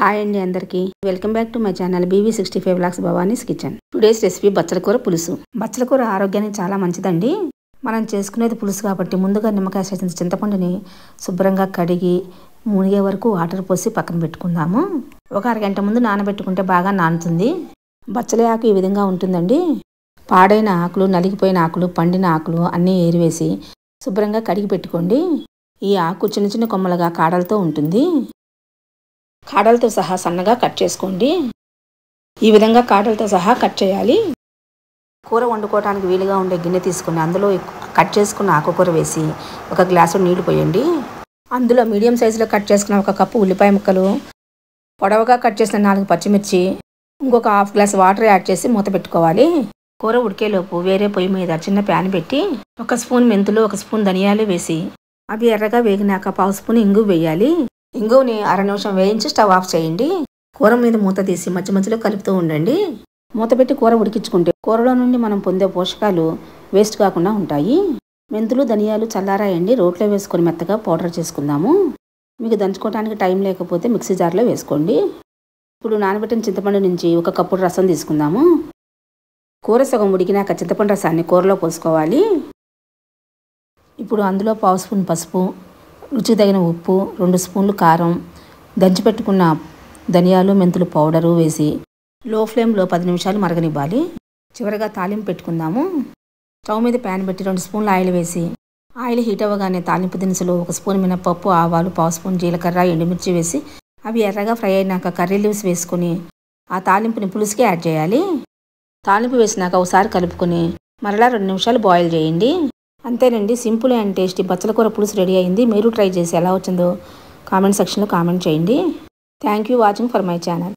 Hi అండి అందరికీ. Welcome back to my channel BV sixty five lakhs Bhavani's kitchen. Today's recipe బచ్చల కూర పులుసు. బచ్చలకూర ఆరోగ్యానికి చాలా మంచిదండి. మనం చేసుకునేది పులుసు కాబట్టి ముందుగా నిమ్మకాయ చేసిన చింతపండుని శుభ్రంగా కడిగి మునిగే వరకు వాటర్ పోసి పక్కన పెట్టుకుందాము. ఒక అరగంట ముందు నానబెట్టుకుంటే బాగా నానుతుంది. బచ్చల ఆకు ఈ విధంగా ఉంటుందండి. పాడైన ఆకులు నలిగిపోయిన ఆకులు పండిన ఆకులు అన్నీ ఏరివేసి శుభ్రంగా కడిగి పెట్టుకోండి. ఈ ఆకు చిన్న చిన్న కొమ్మలుగా కాడలతో ఉంటుంది. కాడలతో సహా సన్నగా కట్ చేసుకోండి. ఈ విధంగా కాడలతో సహా కట్ చేయాలి. కూర వండుకోవడానికి వీలుగా ఉండే గిన్నె తీసుకుని అందులో కట్ చేసుకున్న ఆకుకూర వేసి ఒక గ్లాసు నీళ్ళు పోయండి. అందులో మీడియం సైజులో కట్ చేసుకున్న ఒక కప్పు ఉల్లిపాయ ముక్కలు పొడవగా కట్ చేసిన నాలుగు పచ్చిమిర్చి ఇంకొక హాఫ్ గ్లాస్ వాటర్ యాడ్ చేసి మూత పెట్టుకోవాలి. కూర ఉడికేలోపు వేరే పొయ్యి మీద చిన్న ప్యాన్ పెట్టి ఒక స్పూన్ మెంతులు ఒక స్పూన్ ధనియాలు వేసి అవి ఎర్రగా వేగినాక పావు స్పూన్ ఇంగు వేయాలి. ఇంగుని అర నిమిషం వేయించి స్టవ్ ఆఫ్ చేయండి. కూర మీద మూత తీసి మధ్య మధ్యలో కలుపుతూ ఉండండి. మూత పెట్టి కూర ఉడికించుకుంటే కూరలో నుండి మనం పొందే పోషకాలు వేస్ట్ కాకుండా ఉంటాయి. మెంతులు ధనియాలు చల్లారాయండి. రోట్లో వేసుకొని మెత్తగా పౌడర్ చేసుకుందాము. మీకు దంచుకోవడానికి టైం లేకపోతే మిక్సీ జార్లో వేసుకోండి. ఇప్పుడు నానబెట్టిన చింతపండు నుంచి ఒక కప్పుడు రసం తీసుకుందాము. కూర సగం ఉడికినాక చింతపండు రసాన్ని కూరలో పోసుకోవాలి. ఇప్పుడు అందులో పావు స్పూన్ పసుపు రుచికి తగిన ఉప్పు రెండు స్పూన్లు కారం దంచి పెట్టుకున్న ధనియాలు మెంతులు పౌడరు వేసి లో ఫ్లేమ్లో పది నిమిషాలు మరగనివ్వాలి. చివరిగా తాలింపు పెట్టుకుందాము. స్టవ్ మీద ప్యాన్ పెట్టి రెండు స్పూన్లు ఆయిల్ వేసి ఆయిల్ హీట్ అవ్వగానే తాలింపు దినుసులు ఒక స్పూన్ మినపప్పు ఆవాలు పావు స్పూన్ జీలకర్ర ఎండుమిర్చి వేసి అవి ఎర్రగా ఫ్రై అయినాక కర్రీ లీవ్స్ వేసుకొని ఆ తాలింపుని పులుసుకి యాడ్ చేయాలి. తాలింపు వేసినాక ఒకసారి కలుపుకొని మరలా రెండు నిమిషాలు బాయిల్ చేయండి. అంతేనండి సింపుల్ అండ్ టేస్టీ. బచ్చల కూర పులుసు రెడీ అయింది. మీరు ట్రై చేసి ఎలా వచ్చిందో కామెంట్ సెక్షన్లో కామెంట్ చేయండి. Thank you watching for my channel.